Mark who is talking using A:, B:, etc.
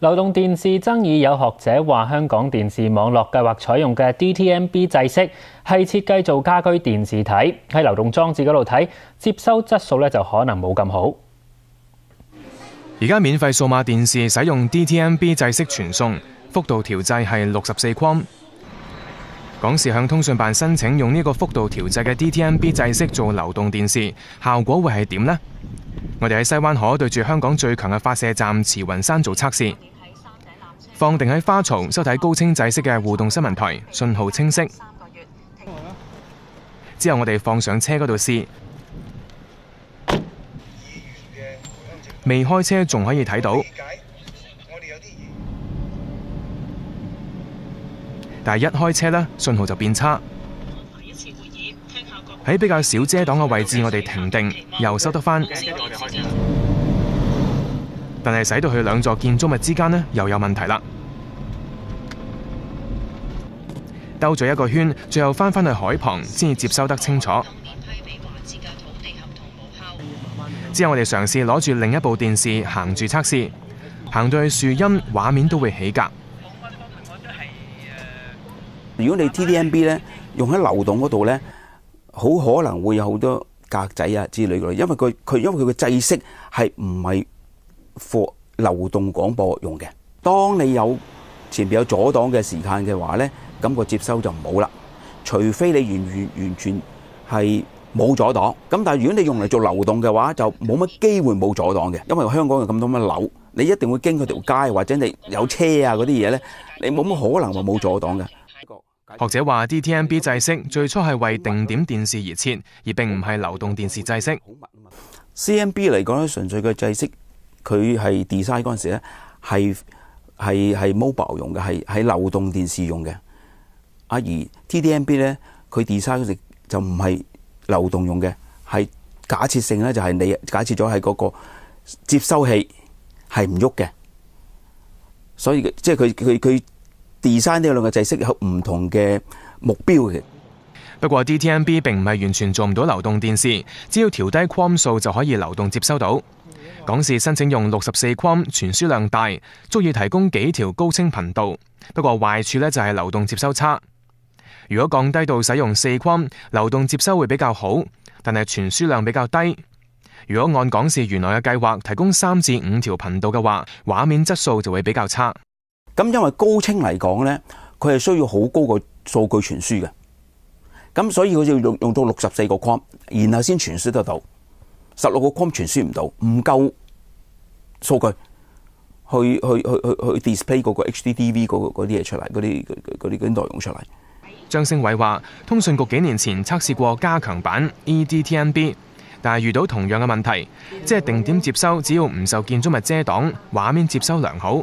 A: 流動電視爭議，有學者話香港電視網絡計劃採用嘅 DTMB 制式係設計做家居電視睇，喺流動裝置嗰度睇，接收質素咧就可能冇咁好。
B: 而家免費數碼電視使用 DTMB 制式傳送，幅度調制係六十四框。港視向通訊辦申請用呢個幅度調制嘅 DTMB 制式做流動電視，效果會係點呢？我哋喺西灣河對住香港最強嘅發射站慈雲山做測試，放定喺花槽收睇高清制式嘅互動新聞台，信號清晰。之後我哋放上車嗰度試，未開車仲可以睇到，但係一開車呢，信號就變差。喺比較少遮擋嘅位置，我哋停定，又收得返。但係使到去兩座建築物之間呢，又有問題啦。兜咗一個圈，最後返返去海旁，先至接收得清楚。之後我哋嘗試攞住另一部電視行住測試，行到去樹蔭，畫面都會起格。
C: 如果你 TDMB 咧用喺流動嗰度咧。好可能會有好多格仔啊之類嘅，因為佢佢因為佢嘅制式係唔係 for 流動廣播用嘅。當你有前邊有阻擋嘅時間嘅話咧，咁個接收就唔好啦。除非你完完完全係冇阻擋，咁但係如果你用嚟做流動嘅話，就冇乜機會冇阻擋嘅，因為香港有咁多乜樓，你一定會經佢條街或者你有車啊嗰啲嘢咧，你冇乜可能話冇阻擋嘅。
B: 學者話：DTMB 制式最初係為定點電視而設，而並唔係流動電視制式。
C: CMB 嚟講咧，純粹嘅制式，佢係 design 嗰陣時咧，係係係 mobile 用嘅，係喺流動電視用嘅。啊，而 TDMB 咧，佢 design 嗰時就唔係流動用嘅，係假設性咧，就係你假設咗係嗰個接收器係唔喐嘅，所以即係佢佢佢。Design 呢兩個制式有唔同嘅目標嘅。
B: 不過 DTMB 並唔係完全做唔到流動電視，只要調低框數就可以流動接收到。港視申請用六十四框，傳輸量大，足以提供幾條高清頻道。不過壞處呢就係流動接收差。如果降低到使用四框，流動接收會比較好，但係傳輸量比較低。如果按港視原來嘅計劃提供三至五條頻道嘅話，畫面質素就會比較差。
C: 咁因為高清嚟講咧，佢係需要好高個數據傳輸嘅，咁所以佢就用用到六十四個框，然後先傳輸得到。十六個框傳輸唔到，唔夠數據去去去去去 display 嗰個 HDTV 嗰嗰啲嘢出嚟，嗰啲嗰啲啲內容出嚟。
B: 張星偉話：通訊局幾年前測試過加強版 EDTNB，但係遇到同樣嘅問題，即係定點接收，只要唔受建築物遮擋，畫面接收良好。